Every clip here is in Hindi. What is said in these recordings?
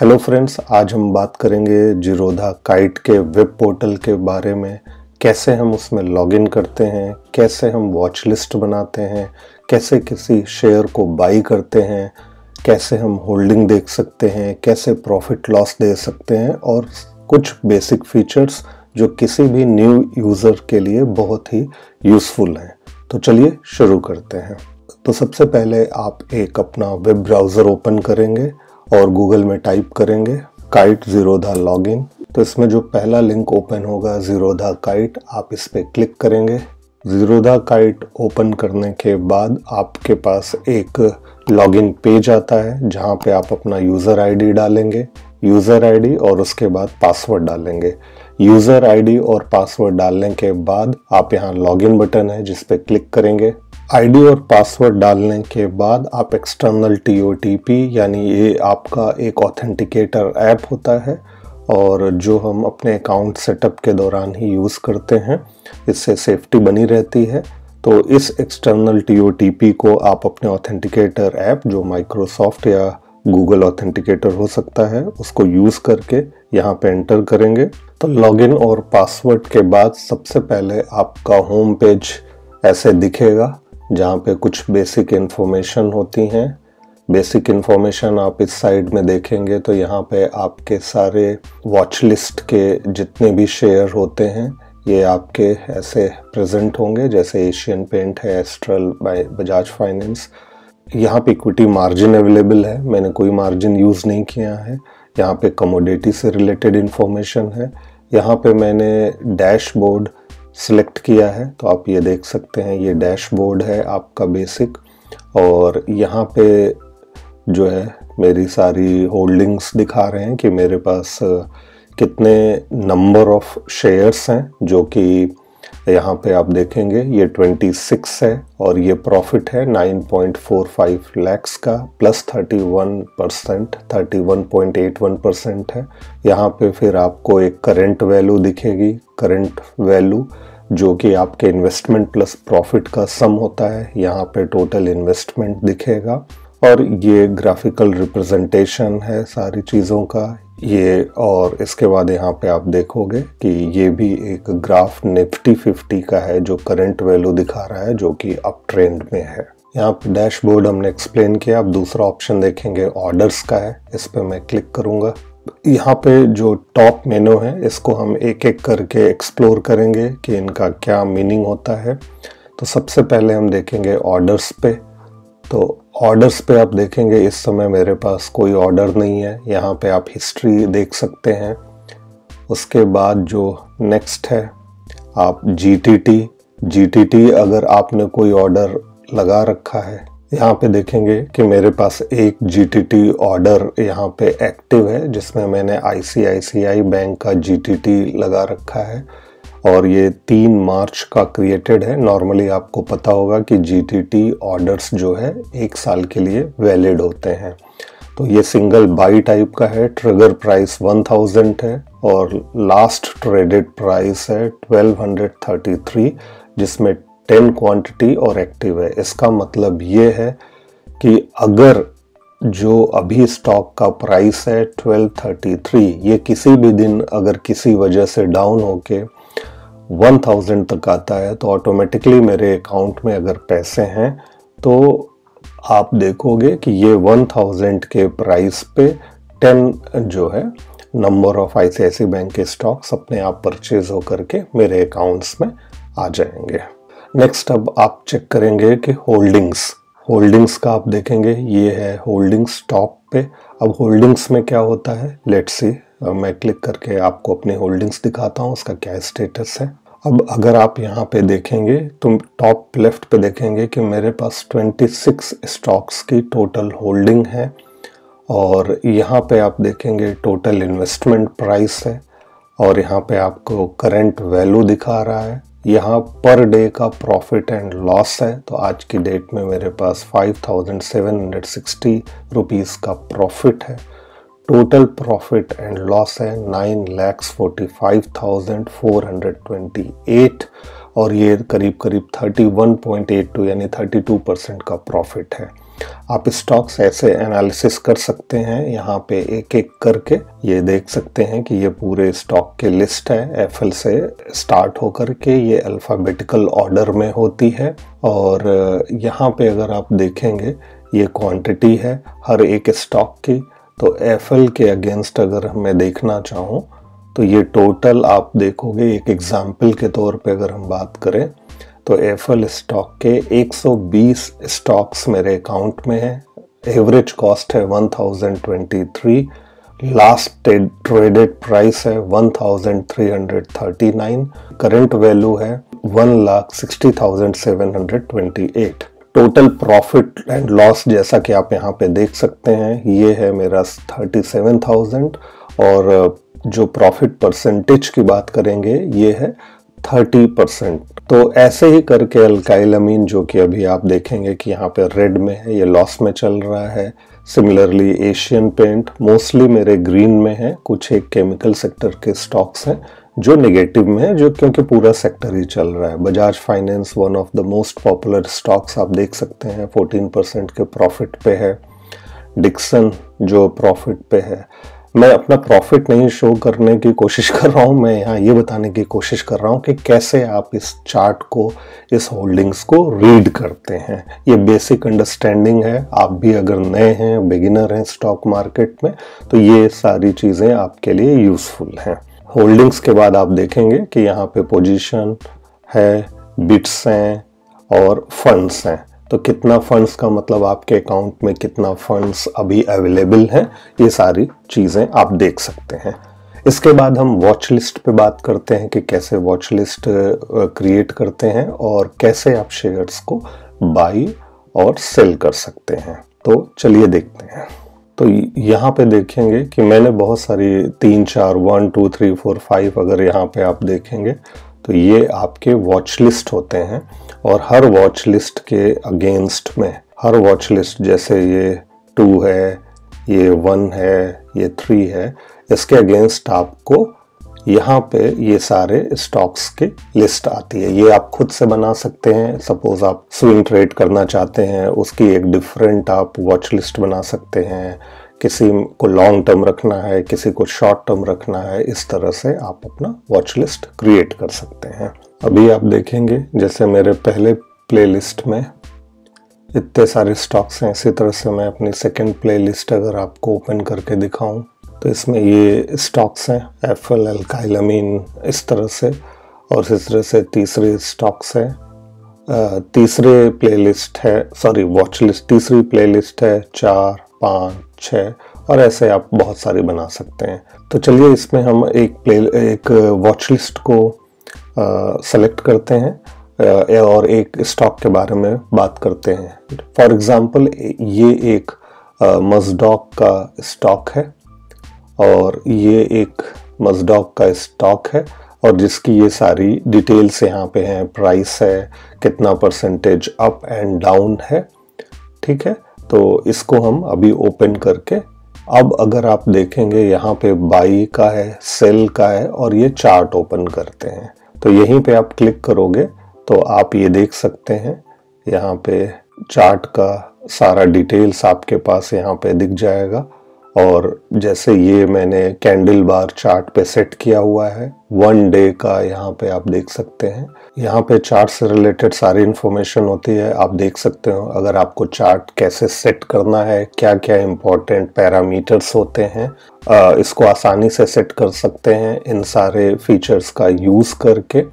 हेलो फ्रेंड्स आज हम बात करेंगे जीरोधा काइट के वेब पोर्टल के बारे में। कैसे हम उसमें लॉगिन करते हैं, कैसे हम वॉच लिस्ट बनाते हैं, कैसे किसी शेयर को बाई करते हैं, कैसे हम होल्डिंग देख सकते हैं, कैसे प्रॉफिट लॉस दे सकते हैं और कुछ बेसिक फीचर्स जो किसी भी न्यू यूज़र के लिए बहुत ही यूज़फुल हैं। तो चलिए शुरू करते हैं। तो सबसे पहले आप एक अपना वेब ब्राउज़र ओपन करेंगे। और गूगल में टाइप करेंगे काइट ज़ीरो जीरोधा लॉगिन तो इसमें जो पहला लिंक ओपन होगा ज़ीरो जीरोधा काइट आप इस पर क्लिक करेंगे। ज़ीरो जीरोधा काइट ओपन करने के बाद आपके पास एक लॉगिन पेज आता है, जहाँ पे आप अपना यूज़र आईडी डालेंगे। यूज़र आईडी और उसके बाद पासवर्ड डालेंगे। यूज़र आईडी और पासवर्ड डालने के बाद आप यहाँ लॉगिन बटन है, जिस पे क्लिक करेंगे। आईडी और पासवर्ड डालने के बाद आप एक्सटर्नल टीओटीपी यानी ये आपका एक ऑथेंटिकेटर ऐप होता है, और जो हम अपने अकाउंट सेटअप के दौरान ही यूज़ करते हैं, इससे सेफ्टी बनी रहती है। तो इस एक्सटर्नल टीओटीपी को आप अपने ऑथेंटिकेटर ऐप जो माइक्रोसॉफ्ट या गूगल ऑथेंटिकेटर हो सकता है, उसको यूज़ करके यहाँ पे एंटर करेंगे। तो लॉगिन और पासवर्ड के बाद सबसे पहले आपका होम पेज ऐसे दिखेगा। जहाँ पे कुछ बेसिक इन्फॉर्मेशन होती हैं। बेसिक इन्फॉर्मेशन आप इस साइड में देखेंगे तो यहाँ पे आपके सारे वॉच लिस्ट के जितने भी शेयर होते हैं, ये आपके ऐसे प्रेजेंट होंगे, जैसे एशियन पेंट है एस्ट्रल बाय बजाज फाइनेंस यहाँ पे इक्विटी मार्जिन अवेलेबल है। मैंने कोई मार्जिन यूज़ नहीं किया है। यहाँ पे कमोडिटी से रिलेटेड इन्फॉर्मेशन है। यहाँ पे मैंने डैशबोर्ड सिलेक्ट किया है तो आप ये देख सकते हैं, ये डैशबोर्ड है आपका बेसिक। और यहाँ पे जो है, मेरी सारी होल्डिंग्स दिखा रहे हैं कि मेरे पास कितने नंबर ऑफ़ शेयर्स हैं, जो कि यहाँ पे आप देखेंगे, ये 26 है और ये प्रॉफिट है 9.45 लैक्स का प्लस 31 परसेंट थर्टी परसेंट है। यहाँ पे फिर आपको एक करंट वैल्यू दिखेगी। करंट वैल्यू जो कि आपके इन्वेस्टमेंट प्लस प्रॉफिट का सम होता है। यहाँ पे टोटल इन्वेस्टमेंट दिखेगा। और ये ग्राफिकल रिप्रेजेंटेशन है सारी चीज़ों का। ये और इसके बाद यहाँ पे आप देखोगे कि ये भी एक ग्राफ निफ्टी फिफ्टी का है, जो करंट वैल्यू दिखा रहा है, जो कि अप ट्रेंड में है। यहाँ पे डैशबोर्ड हमने एक्सप्लेन किया। अब दूसरा ऑप्शन देखेंगे ऑर्डर्स का है। इस पर मैं क्लिक करूँगा। यहाँ पे जो टॉप मेनू है, इसको हम एक एक करके एक्सप्लोर करेंगे कि इनका क्या मीनिंग होता है। तो सबसे पहले हम देखेंगे ऑर्डर्स पे। तो ऑर्डर्स पे आप देखेंगे, इस समय मेरे पास कोई ऑर्डर नहीं है। यहाँ पे आप हिस्ट्री देख सकते हैं। उसके बाद जो नेक्स्ट है, आप G T T G T T अगर आपने कोई ऑर्डर लगा रखा है, यहाँ पे देखेंगे कि मेरे पास एक जी टी टी ऑर्डर यहाँ पे एक्टिव है, जिसमें मैंने आई सी आई सी आई बैंक का जी टी टी लगा रखा है। और ये तीन मार्च का क्रिएटेड है। नॉर्मली आपको पता होगा कि जी टी टी ऑर्डर्स जो है, एक साल के लिए वैलिड होते हैं। तो ये सिंगल बाई टाइप का है ट्रिगर प्राइस 1000 है और लास्ट ट्रेडेड प्राइस है 1233 जिसमें टेन क्वांटिटी और एक्टिव है। इसका मतलब ये है कि अगर जो अभी स्टॉक का प्राइस है 1233 ये किसी भी दिन अगर किसी वजह से डाउन होके 1000 तक आता है तो ऑटोमेटिकली मेरे अकाउंट में अगर पैसे हैं तो आप देखोगे कि ये 1000 के प्राइस पे टेन जो है नंबर ऑफ़ आई बैंक के स्टॉक्स अपने आप परचेज होकर के मेरे अकाउंट्स में आ जाएँगे। नेक्स्ट अब आप चेक करेंगे कि होल्डिंग्स होल्डिंग्स का आप देखेंगे, ये है होल्डिंग्स टॉप पे। अब होल्डिंग्स में क्या होता है? लेट्स सी मैं क्लिक करके आपको अपनी होल्डिंग्स दिखाता हूँ, उसका क्या स्टेटस है। अब अगर आप यहाँ पे देखेंगे तो टॉप लेफ़्ट पे देखेंगे कि मेरे पास 26 स्टॉक्स की टोटल होल्डिंग है और यहाँ पे आप देखेंगे टोटल इन्वेस्टमेंट प्राइस है और यहाँ पे आपको करंट वैल्यू दिखा रहा है। यहाँ पर डे का प्रॉफिट एंड लॉस है तो आज की डेट में मेरे पास 5760 रुपीस का प्रॉफिट है। टोटल प्रॉफिट एंड लॉस है nine lakhs forty five thousand four hundred twenty eight और ये करीब करीब thirty one point eight two यानी थर्टी टू परसेंट का प्रॉफिट है। आप स्टॉक्स ऐसे एनालिसिस कर सकते हैं, यहाँ पे एक एक करके ये देख सकते हैं कि ये पूरे स्टॉक के लिस्ट है एफ़ से स्टार्ट होकर के ये अल्फ़ाबेटिकल ऑर्डर में होती है और यहाँ पे अगर आप देखेंगे, ये क्वांटिटी है हर एक स्टॉक की तो एफएल के अगेंस्ट अगर मैं देखना चाहूँ तो ये टोटल आप देखोगे, एक एग्ज़ाम्पल के तौर पे अगर हम बात करें तो एफएल स्टॉक के 120 स्टॉक्स मेरे अकाउंट में है। एवरेज कॉस्ट है 1023 लास्ट ट्रेडेड प्राइस है 1339 करंट वैल्यू है one lakh sixty thousand seven hundred twenty eight total profit and loss जैसा कि आप यहाँ पे देख सकते हैं, ये है मेरा थर्टी सेवन थाउज़ेंड और जो प्रॉफिट परसेंटेज की बात करेंगे, ये है थर्टी परसेंट तो ऐसे ही करके अल्काइल अमीन जो कि अभी आप देखेंगे कि यहाँ पे रेड में है, ये लॉस में चल रहा है। सिमिलरली एशियन पेंट मोस्टली मेरे ग्रीन में है, कुछ एक केमिकल सेक्टर के स्टॉक्स हैं। जो नेगेटिव में है, जो क्योंकि पूरा सेक्टर ही चल रहा है। Bajaj Finance one of the most popular stocks आप देख सकते हैं 14 परसेंट के प्रॉफिट पे है। डिक्सन जो प्रॉफिट पे है। मैं अपना प्रॉफिट नहीं शो करने की कोशिश कर रहा हूँ, मैं यहाँ ये बताने की कोशिश कर रहा हूँ कि कैसे आप इस चार्ट को, इस होल्डिंग्स को रीड करते हैं। ये बेसिक अंडरस्टैंडिंग है, आप भी अगर नए हैं बिगिनर हैं स्टॉक मार्केट में तो ये सारी चीज़ें आपके लिए यूज़फुल हैं। होल्डिंग्स के बाद आप देखेंगे कि यहाँ पे पोजीशन है बिट्स हैं और फंड्स हैं। तो कितना फंड्स का मतलब आपके अकाउंट में कितना फंड्स अभी अवेलेबल हैं, ये सारी चीज़ें आप देख सकते हैं। इसके बाद हम वॉच लिस्ट पे बात करते हैं कि कैसे वॉच लिस्ट क्रिएट करते हैं और कैसे आप शेयर्स को बाई और सेल कर सकते हैं। तो चलिए देखते हैं। तो यहाँ पे देखेंगे कि मैंने बहुत सारी तीन, चार, one, two, three, four, five अगर यहाँ पे आप देखेंगे तो ये आपके वॉच लिस्ट होते हैं और हर वॉच लिस्ट के अगेंस्ट में, हर वॉच लिस्ट जैसे ये टू है, ये वन है, ये थ्री है, इसके अगेंस्ट आपको यहाँ पे ये सारे स्टॉक्स की लिस्ट आती है। ये आप खुद से बना सकते हैं। सपोज़ आप स्विंग ट्रेड करना चाहते हैं, उसकी एक डिफरेंट आप वॉच लिस्ट बना सकते हैं। किसी को लॉन्ग टर्म रखना है, किसी को शॉर्ट टर्म रखना है, इस तरह से आप अपना वॉच लिस्ट क्रिएट कर सकते हैं। अभी आप देखेंगे, जैसे मेरे पहले प्लेलिस्ट में इतने सारे स्टॉक्स हैं, इसी तरह से मैं अपनी सेकंड प्लेलिस्ट अगर आपको ओपन करके दिखाऊँ तो इसमें ये स्टॉक्स हैं एफएल अल्काइलमीन इस तरह से और इस तरह से तीसरे स्टॉक्स हैं। तीसरे प्लेलिस्ट है सॉरी वॉच लिस्ट तीसरी प्लेलिस्ट है चार पाँच छः और ऐसे आप बहुत सारी बना सकते हैं। तो चलिए इसमें हम एक प्ले एक वॉच लिस्ट को सेलेक्ट करते हैं आ, और एक स्टॉक के बारे में बात करते हैं। फॉर एग्ज़ाम्पल ये एक मजडॉक का स्टॉक है। और ये एक मजडॉक का स्टॉक है और जिसकी ये सारी डिटेल्स यहाँ पे हैं। प्राइस है, कितना परसेंटेज अप एंड डाउन है, ठीक है? तो इसको हम अभी ओपन करके, अब अगर आप देखेंगे यहाँ पे बाई का है सेल का है और ये चार्ट ओपन करते हैं। तो यहीं पे आप क्लिक करोगे तो आप ये देख सकते हैं, यहाँ पे चार्ट का सारा डिटेल्स आपके पास यहाँ पे दिख जाएगा। और जैसे ये मैंने कैंडल बार चार्ट पे सेट किया हुआ है वन डे का यहाँ पे आप देख सकते हैं। यहाँ पे चार्ट से रिलेटेड सारी इन्फॉर्मेशन होती है आप देख सकते हो अगर आपको चार्ट कैसे सेट करना है क्या क्या इम्पोर्टेंट पैरामीटर्स होते हैं आ, इसको आसानी से सेट कर सकते हैं इन सारे फीचर्स का यूज़ करके।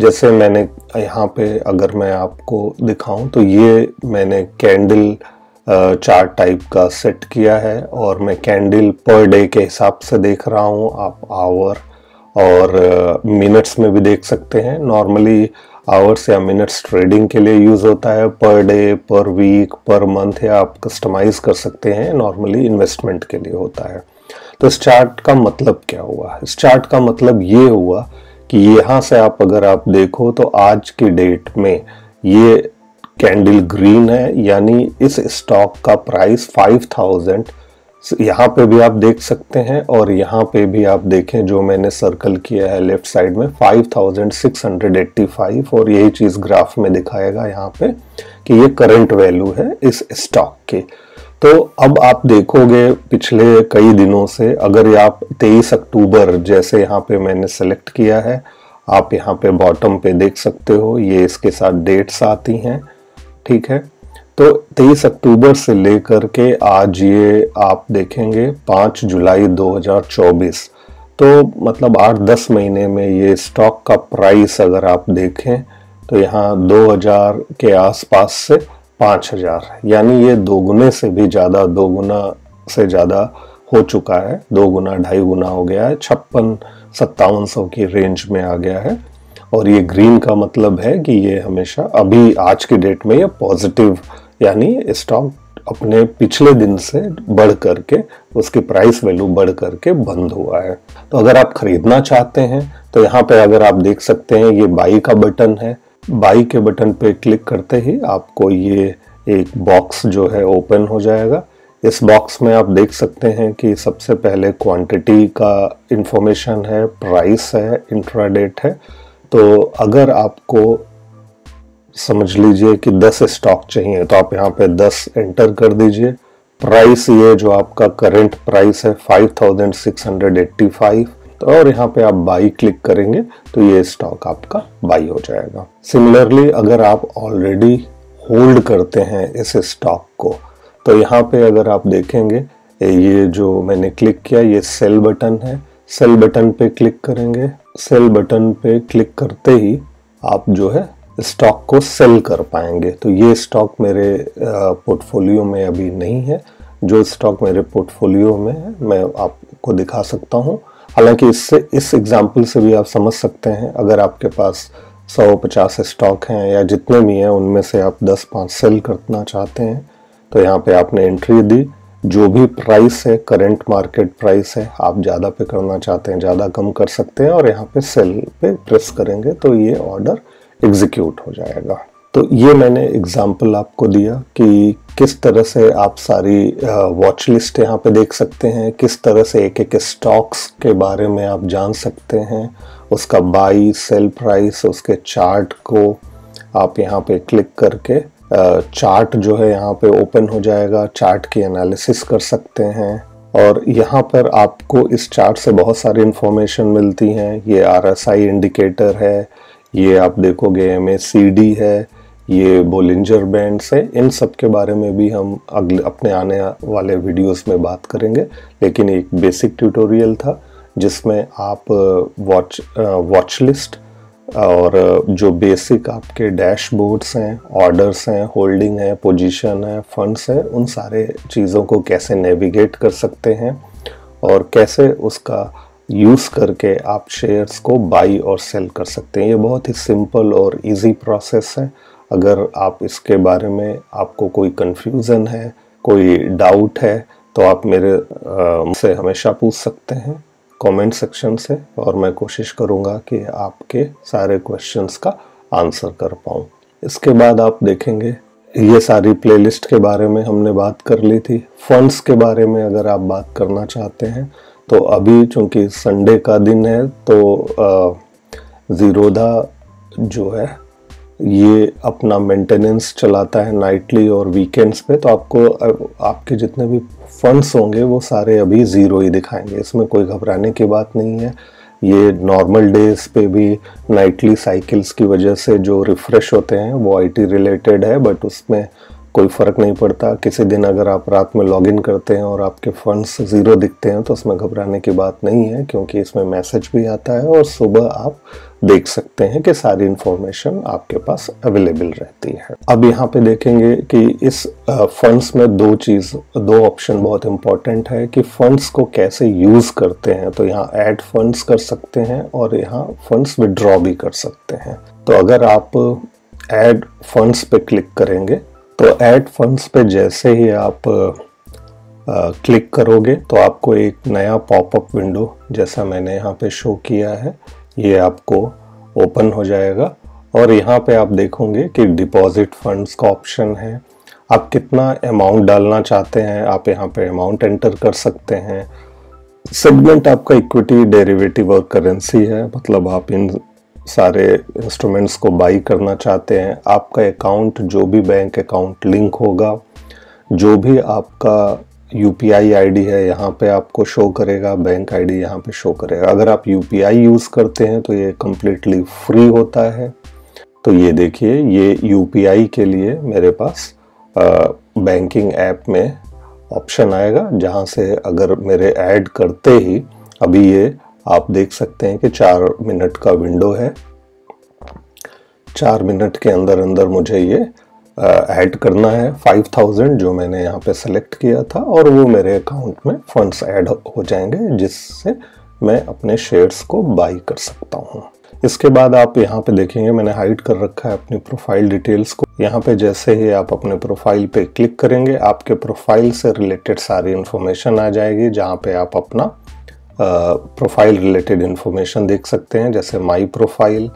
जैसे मैंने यहाँ पे अगर मैं आपको दिखाऊँ तो ये मैंने कैंडल चार टाइप का सेट किया है और मैं कैंडल पर डे के हिसाब से देख रहा हूँ। आप आवर और मिनट्स में भी देख सकते हैं। नॉर्मली आवर्स या मिनट्स ट्रेडिंग के लिए यूज़ होता है। पर डे, पर वीक, पर मंथ या आप कस्टमाइज कर सकते हैं। नॉर्मली इन्वेस्टमेंट के लिए होता है। तो इस चार्ट का मतलब क्या हुआ? इस चार्ट का मतलब ये हुआ कि यहाँ से आप अगर आप देखो तो आज की डेट में ये कैंडल ग्रीन है, यानी इस स्टॉक का प्राइस फाइव थाउज़ेंड। यहाँ पे भी आप देख सकते हैं और यहाँ पे भी आप देखें जो मैंने सर्कल किया है लेफ़्ट साइड में 5685 और यही चीज़ ग्राफ में दिखाएगा यहाँ पे कि ये करंट वैल्यू है इस स्टॉक के। तो अब आप देखोगे पिछले कई दिनों से, अगर आप 23 अक्टूबर जैसे यहाँ पे मैंने सेलेक्ट किया है, आप यहाँ पे बॉटम पे देख सकते हो, ये इसके साथ डेट्स आती हैं। ठीक है? तो 23 अक्टूबर से लेकर के आज ये आप देखेंगे 5 जुलाई 2024 तो मतलब 8-10 महीने में ये स्टॉक का प्राइस अगर आप देखें तो यहाँ 2000 के आसपास से 5000 यानी ये दो गुने से भी ज़्यादा दो गुना से ज़्यादा हो चुका है। दो गुना ढाई गुना हो गया है। छप्पन, सत्तावन सौ की रेंज में आ गया है। और ये ग्रीन का मतलब है कि ये हमेशा अभी आज की डेट में ये पॉजिटिव यानी स्टॉक अपने पिछले दिन से बढ़ करके, उसकी प्राइस वैल्यू बढ़ करके बंद हुआ है। तो अगर आप खरीदना चाहते हैं तो यहाँ पे अगर आप देख सकते हैं ये बाई का बटन है। बाई के बटन पे क्लिक करते ही आपको ये एक बॉक्स जो है ओपन हो जाएगा। इस बॉक्स में आप देख सकते हैं कि सबसे पहले क्वांटिटी का इंफॉर्मेशन है प्राइस है इंट्राडेट है। तो अगर आपको समझ लीजिए कि 10 स्टॉक चाहिए तो आप यहाँ पे 10 एंटर कर दीजिए। प्राइस ये जो आपका करंट प्राइस है 5685 तो और यहाँ पे आप बाई क्लिक करेंगे तो ये स्टॉक आपका बाई हो जाएगा। सिमिलरली अगर आप ऑलरेडी होल्ड करते हैं इस स्टॉक को तो यहाँ पे अगर आप देखेंगे, ये जो मैंने क्लिक किया, ये सेल बटन है। सेल बटन पे क्लिक करेंगे। सेल बटन पे क्लिक करते ही आप जो है स्टॉक को सेल कर पाएँगे। तो ये स्टॉक मेरे पोर्टफोलियो में अभी नहीं है। जो स्टॉक मेरे पोर्टफोलियो में है, मैं आपको दिखा सकता हूँ। हालाँकि इससे, इस एग्ज़ाम्पल से भी आप समझ सकते हैं। अगर आपके पास सौ पचास स्टॉक हैं या जितने भी हैं, उनमें से आप दस पाँच सेल करना चाहते हैं तो यहाँ पे आपने एंट्री दी। जो भी प्राइस है करंट मार्केट प्राइस है, आप ज़्यादा पे करना चाहते हैं, ज़्यादा कम कर सकते हैं और यहाँ पे सेल पे प्रेस करेंगे तो ये ऑर्डर एग्जीक्यूट हो जाएगा। तो ये मैंने एग्ज़ाम्पल आपको दिया कि किस तरह से आप सारी वॉच लिस्ट यहाँ पे देख सकते हैं, किस तरह से एक एक स्टॉक्स के बारे में आप जान सकते हैं, उसका बाई सेल प्राइस उसके चार्ट को आप यहाँ पे क्लिक करके चार्ट जो है यहाँ पे ओपन हो जाएगा चार्ट की एनालिसिस कर सकते हैं। और यहाँ पर आपको इस चार्ट से बहुत सारी इंफॉर्मेशन मिलती हैं। ये आरएसआई इंडिकेटर है, ये आप देखोगे एम है, ये बोलिंजर बैंड्स है। इन सब के बारे में भी हम अगले, अपने आने वाले वीडियोस में बात करेंगे। लेकिन एक बेसिक ट्यूटोरियल था, जिसमें आप वॉच वॉच लिस्ट और जो बेसिक आपके डैशबोर्ड्स हैं ऑर्डर्स हैं होल्डिंग है पोजीशन है फंड्स है उन सारे चीज़ों को कैसे नेविगेट कर सकते हैं और कैसे उसका यूज़ करके आप शेयर्स को बाई और सेल कर सकते हैं। ये बहुत ही सिंपल और इजी प्रोसेस है। अगर आप इसके बारे में आपको कोई कंफ्यूजन है कोई डाउट है तो आप मेरे आ, से हमेशा पूछ सकते हैं। कमेंट सेक्शन से और मैं कोशिश करूँगा कि आपके सारे क्वेश्चंस का आंसर कर पाऊँ। इसके बाद आप देखेंगे, ये सारी प्लेलिस्ट के बारे में हमने बात कर ली थी। फंड्स के बारे में अगर आप बात करना चाहते हैं तो अभी चूँकि संडे का दिन है तो ज़ीरोधा जो है ये अपना मेंटेनेंस चलाता है नाइटली और वीकेंड्स पे तो आपको, आपके जितने भी फंड्स होंगे, वो सारे अभी ज़ीरो ही दिखाएँगे। इसमें कोई घबराने की बात नहीं है। ये नॉर्मल डेज़ पे भी नाइटली साइकिल्स की वजह से जो रिफ़्रेश होते हैं, वो आईटी रिलेटेड है बट उसमें कोई फ़र्क नहीं पड़ता। किसी दिन अगर आप रात में लॉगिन करते हैं और आपके फंड्स ज़ीरो दिखते हैं तो उसमें घबराने की बात नहीं है, क्योंकि इसमें मैसेज भी आता है और सुबह आप देख सकते हैं कि सारी इंफॉर्मेशन आपके पास अवेलेबल रहती है। अब यहाँ पे देखेंगे कि इस फंड्स में दो चीज़, दो ऑप्शन बहुत इंपॉर्टेंट है कि फंड्स को कैसे यूज़ करते हैं। तो यहाँ ऐड फंड्स कर सकते हैं और यहाँ फंड्स विड्रॉ भी कर सकते हैं। तो अगर आप ऐड फंड्स पे क्लिक करेंगे तो ऐड फंड्स पे जैसे ही आप आ, क्लिक करोगे तो आपको एक नया पॉपअप विंडो जैसा मैंने यहाँ पे शो किया है ये आपको ओपन हो जाएगा। और यहाँ पे आप देखोगे कि डिपॉजिट फंड्स का ऑप्शन है। आप कितना अमाउंट डालना चाहते हैं आप यहाँ पे अमाउंट एंटर कर सकते हैं। सेगमेंट आपका इक्विटी डेरिवेटिव और करेंसी है मतलब आप इन सारे इंस्ट्रूमेंट्स को बाई करना चाहते हैं, आपका अकाउंट जो भी बैंक अकाउंट लिंक होगा, जो भी आपका यू पी आई आई है, यहाँ पे आपको शो करेगा बैंक आई डी यहाँ पे शो करेगा। अगर आप यू पी आई यूज़ करते हैं तो ये कम्प्लीटली फ्री होता है। तो ये देखिए, ये यू पी आई के लिए मेरे पास बैंकिंग ऐप में ऑप्शन आएगा, जहाँ से अगर मेरे ऐड करते ही, अभी ये आप देख सकते हैं कि चार मिनट का विंडो है। चार मिनट के अंदर अंदर मुझे ये ऐड करना है फाइव थाउज़ेंड जो मैंने यहाँ पे सेलेक्ट किया था और वो मेरे अकाउंट में फंड्स ऐड हो जाएँगे, जिससे मैं अपने शेयर्स को बाई कर सकता हूँ। इसके बाद आप यहाँ पे देखेंगे, मैंने हाइड कर रखा है अपनी प्रोफ़ाइल डिटेल्स को। यहाँ पे जैसे ही आप अपने प्रोफ़ाइल पे क्लिक करेंगे, आपके प्रोफ़ाइल से रिलेटेड सारी इन्फॉर्मेशन आ जाएगी, जहाँ पे आप अपना प्रोफ़ाइल रिलेटेड इन्फॉर्मेशन देख सकते हैं जैसे माई प्रोफ़ाइल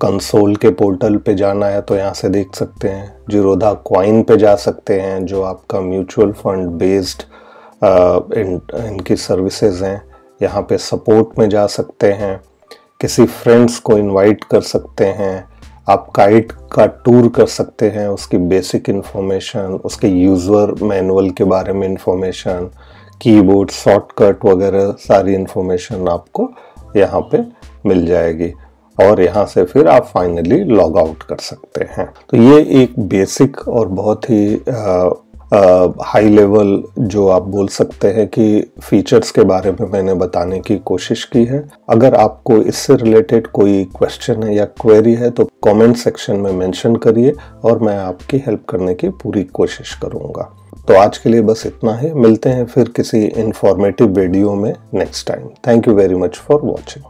कंसोल के पोर्टल पे जाना है तो यहाँ से देख सकते हैं जीरोधा क्वाइन पे जा सकते हैं जो आपका म्यूचुअल फंड बेस्ड इन, इनकी सर्विसेज़ हैं यहाँ पे सपोर्ट में जा सकते हैं किसी फ्रेंड्स को इनवाइट कर सकते हैं आप काइट का टूर कर सकते हैं उसकी बेसिक इन्फॉर्मेशन उसके यूज़र मैनुअल के बारे में इंफॉर्मेशन कीबोर्ड, शॉर्टकट वगैरह सारी इन्फॉर्मेशन आपको यहाँ पे मिल जाएगी। और यहाँ से फिर आप फाइनली लॉग आउट कर सकते हैं। तो ये एक बेसिक और बहुत ही हाई लेवल जो आप बोल सकते हैं कि फीचर्स के बारे में मैंने बताने की कोशिश की है। अगर आपको इससे रिलेटेड कोई क्वेश्चन है या क्वेरी है तो कमेंट सेक्शन में मेंशन करिए और मैं आपकी हेल्प करने की पूरी कोशिश करूँगा। तो आज के लिए बस इतना ही। मिलते हैं फिर किसी इन्फॉर्मेटिव वीडियो में next time thank you very much for watching